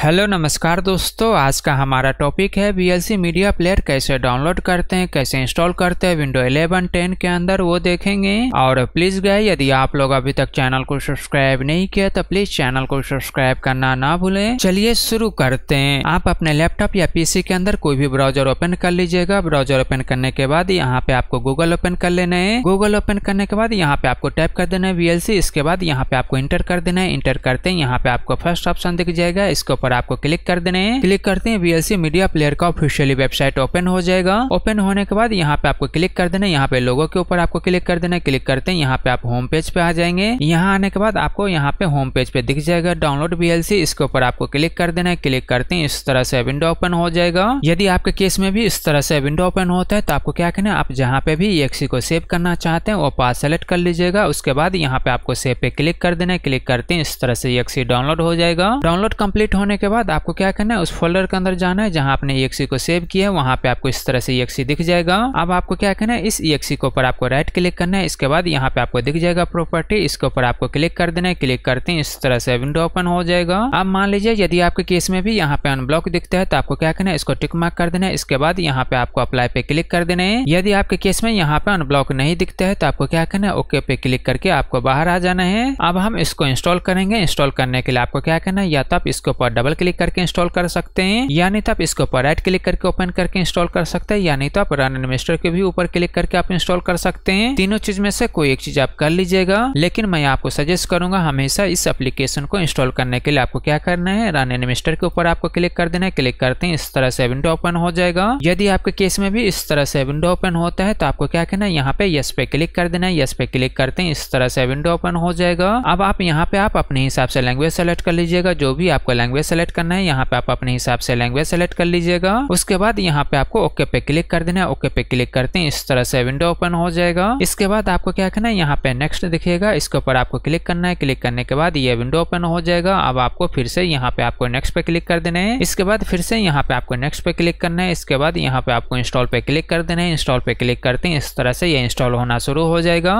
Hello, नमस्कार दोस्तों। आज का हमारा टॉपिक है VLC मीडिया प्लेयर कैसे डाउनलोड करते हैं, कैसे इंस्टॉल करते हैं विंडो 11 10 के अंदर वो देखेंगे। और प्लीज़ गए यदि आप लोग अभी तक चैनल को सब्सक्राइब नहीं किया तो प्लीज़ चैनल को सब्सक्राइब करना ना भूलें। चलिए शुरू करते हैं। आप अपने लैपटॉप या पीसी के अंदर कोई भी ब्राउज़र ओपन कर लीजिएगा। ब्राउज़र ओपन करने के बाद यहाँ पे आपको गूगल ओपन कर लेना है। गूगल ओपन करने के बाद यहाँ पे आपको टाइप कर देना है वीएलसी इसके बाद यहाँ पे आपको इंटर कर देना है। इंटर करते हैं यहाँ पे आपको फ़र्स्ट ऑप्शन दिख जाएगा। इसके ऊपर आपको क्लिक कर देने है। क्लिक करते हैं वीएलसी मीडिया प्लेयर का ऑफिशियली वेबसाइट ओपन हो जाएगा। ओपन होने के बाद यहाँ पे आपको क्लिक कर देना यहाँ पे लोगो के ऊपर आपको क्लिक कर देना क्लिक करते हैं, यहाँ पे आप होम पेज पे आ जाएँगे। यहाँ आने के बाद आपको यहाँ पे होम पेज पे दिख जाएगा डाउनलोड वीएलसी इसके ऊपर आपको क्लिक कर देना है। क्लिक करते हैं, इस तरह से विंडो ओपन हो जाएगा। यदि आपके केस में भी इस तरह से विंडो ओपन होता है तो आपको क्या करना है? आप जहाँ पे भी एक्सी को सेव करना चाहते हैं, वो पास सेलेक्ट कर लीजिएगा। उसके बाद यहाँ पे आपको सेव पे क्लिक कर देना है। क्लिक करते हैं, इस तरह से एक्सी डाउनलोड हो जाएगा। डाउनलोड कंप्लीट होने के बाद आपको क्या करना है? उस फोल्डर के अंदर जाना है जहाँ आपने एक्सी को सेव किया है, वहाँ पे आपको इस तरह से एक्सी दिख जाएगा। अब आपको क्या करना है? इस एक्सी के ऊपर आपको राइट क्लिक करना है, इसके बाद यहाँ पे आपको दिख जाएगा प्रॉपर्टी इसके ऊपर आपको क्लिक कर देना है क्लिक करते हैं इस तरह से विंडो ओपन हो जाएगा। अब मान लीजिए, यदि आपके केस में भी यहाँ पे अनब्लॉक दिखता है तो आपको क्या करना है? इसको टिक मार्क कर देना है, इसके बाद यहाँ पे आपको अप्लाई पे क्लिक कर देना है। यदि आपके केस में यहाँ पे अनब्लॉक नहीं दिखता है तो आपको क्या करना है? ओके पे क्लिक करके आपको बाहर आ जाना है। अब हम इसको इंस्टॉल करेंगे। इंस्टॉल करने के लिए आपको क्या करना है? या तो आप इसके ऊपर डबल क्लिक करके इंस्टॉल कर सकते हैं, या नहीं तो आप इसके ऊपर राइट क्लिक करके ओपन करके इंस्टॉल कर सकते हैं, या नहीं तो आप रन इन्वेस्टर के भी ऊपर क्लिक करके आप इंस्टॉल कर सकते हैं। तीनों चीज़ में से कोई एक चीज़ आप कर लीजिएगा, लेकिन मैं आपको सजेस्ट करूँगा हमेशा इस एप्लीकेशन को इंस्टॉल करने के लिए आपको क्या करना है रन इन्वेस्टर के ऊपर आपको क्लिक कर देना है, क्लिक करते हैं, इस तरह से विंडो ओपन हो जाएगा। यदि आपके केस में भी इस तरह से विंडो ओपन होता है तो आपको क्या करना है, यहाँ पे यस पे क्लिक कर देना है यस पे क्लिक करते हैं, इस तरह से विंडो ओपन हो जाएगा। अब आप यहाँ पे आप अपने हिसाब से लैंग्वेज सेलेक्ट कर लीजिएगा, जो भी आपको लैंग्वेज करना है, यहाँ पे आप अपने हिसाब से लैंग्वेज सेलेक्ट कर लीजिएगा। उसके बाद यहाँ पे आपको ओके पे क्लिक कर देना है। ओके पे क्लिक करते हैं, इस तरह से विंडो ओपन हो जाएगा। इसके बाद आपको क्या करना है, यहाँ पे नेक्स्ट दिखेगा। इसके ऊपर आपको क्लिक करना है। क्लिक करने के बाद ये विंडो ओपन हो जाएगा। अब आपको फिर से यहाँ पे आपको नेक्स्ट पे क्लिक कर देना है। इसके बाद फिर से यहाँ पे आपको नेक्स्ट पे क्लिक करना है। इसके बाद यहाँ पे आपको इंस्टॉल पे क्लिक कर देना है। इंस्टॉल पे क्लिक करते हैं, इस तरह से ये इंस्टॉल होना शुरू हो जाएगा।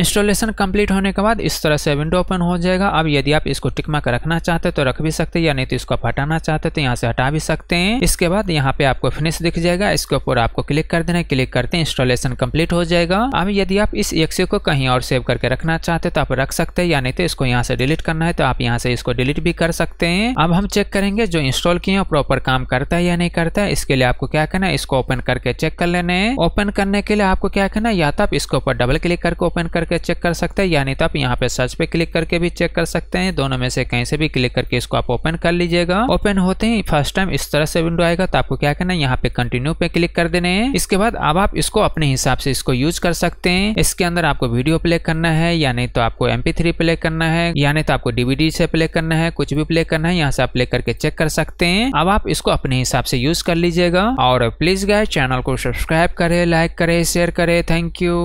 इंस्टॉलेशन कंप्लीट होने के बाद इस तरह से विंडो ओपन हो जाएगा। अब यदि आप इसको टिक कर रखना चाहते तो रख भी सकते हैं, या नहीं तो इसको आप हटाना चाहते तो यहाँ से हटा भी सकते हैं। इसके बाद यहाँ पे आपको फिनिश दिख जाएगा। इसके ऊपर आपको क्लिक कर देना है। क्लिक करते हैं इंस्टॉलेशन कंप्लीट हो जाएगा। अब यदि आप इस एक्से को कहीं और सेव करके रखना चाहते तो आप रख सकते हैं, या नहीं तो इसको यहाँ से डिलीट करना है तो आप यहाँ से इसको डिलीट भी कर सकते हैं। अब हम चेक करेंगे जो इंस्टॉल किए हैं प्रॉपर काम करता है या नहीं करता है। इसके लिए आपको क्या करना है, इसको ओपन करके चेक कर लेना है। ओपन करने के लिए आपको क्या करना है, या तो आप इसके ऊपर डबल क्लिक करके ओपन करके चेक कर सकते हैं, या नहीं तो आप यहाँ पे सर्च पे क्लिक करके भी चेक कर सकते हैं। दोनों में से कहीं से भी क्लिक करके इसको आप ओपन कर लीजिएगा। ओपन होते ही फ़र्स्ट टाइम इस तरह से विंडो आएगा तो आपको क्या करना है, यहाँ पे कंटिन्यू पे क्लिक कर देने हैं। इसके बाद अब आप इसको अपने हिसाब से इसको यूज़ कर सकते हैं। इसके अंदर आपको वीडियो प्ले करना है, या नहीं तो आपको एम प्ले करना है, या नहीं तो आपको डीवीडी से प्ले करना है, कुछ भी प्ले करना है, यहाँ से आप प्ले करके चेक कर सकते हैं। अब आप इसको अपने हिसाब से यूज़ कर लीजिएगा। और प्लीज़ गाय चैनल को सब्सक्राइब करे लाइक करे शेयर करे। Thank you